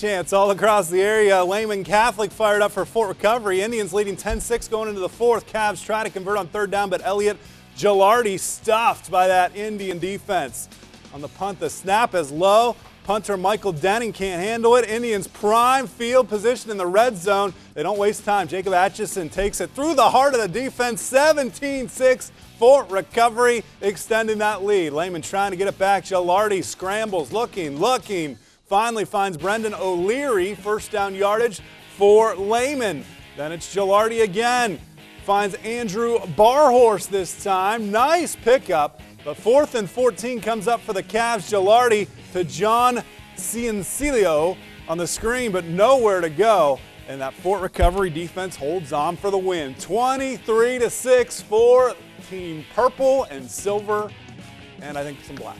Chance all across the area. Lehman Catholic fired up for Fort Recovery. Indians leading 10-6 going into the fourth. Cavs try to convert on third down, but Elliot Gilardi stuffed by that Indian defense. On the punt, the snap is low. Punter Michael Denning can't handle it. Indians prime field position in the red zone. They don't waste time. Jacob Atchison takes it through the heart of the defense. 17-6 Fort Recovery extending that lead. Lehman trying to get it back. Gilardi scrambles, looking, looking finally finds Brendan O'Leary, first down yardage for Lehman. Then it's Gilardi again. Finds Andrew Barhorst this time. Nice pickup. But fourth and 14 comes up for the Cavs. Gilardi to John Ciancilio on the screen, but nowhere to go. And that Fort Recovery defense holds on for the win. 23 to 6 for Team Purple and Silver, and I think some black.